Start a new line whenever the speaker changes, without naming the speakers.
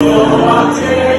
我忘记